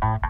Bye.